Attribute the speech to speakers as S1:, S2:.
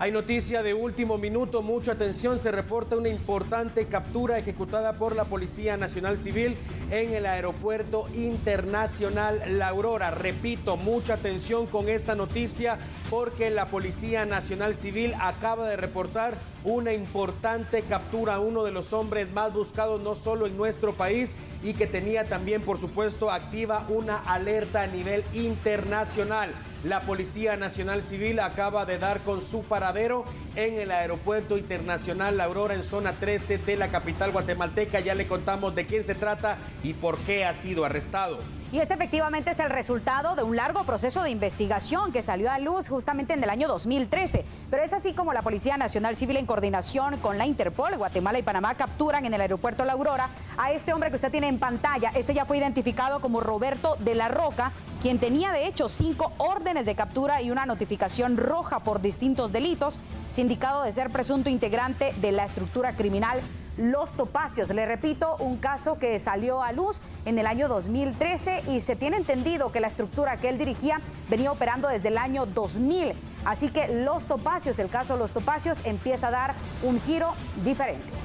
S1: Hay noticia de último minuto, mucha atención, se reporta una importante captura ejecutada por la Policía Nacional Civil en el Aeropuerto Internacional La Aurora. Repito, mucha atención con esta noticia porque la Policía Nacional Civil acaba de reportar una importante captura uno de los hombres más buscados no solo en nuestro país y que tenía también, por supuesto, activa una alerta a nivel internacional. La Policía Nacional Civil acaba de dar con su paradero en el Aeropuerto Internacional La Aurora en zona 13 de la capital guatemalteca. Ya le contamos de quién se trata y por qué ha sido arrestado.
S2: Y este efectivamente es el resultado de un largo proceso de investigación que salió a luz justamente en el año 2013. Pero es así como la Policía Nacional Civil coordinación con la Interpol, Guatemala y Panamá capturan en el aeropuerto La Aurora a este hombre que usted tiene en pantalla. Este ya fue identificado como Roberto de la Roca, quien tenía de hecho cinco órdenes de captura y una notificación roja por distintos delitos, sindicado de ser presunto integrante de la estructura criminal los Topacios. Le repito, un caso que salió a luz en el año 2013 y se tiene entendido que la estructura que él dirigía venía operando desde el año 2000. Así que Los Topacios, el caso Los Topacios, empieza a dar un giro diferente.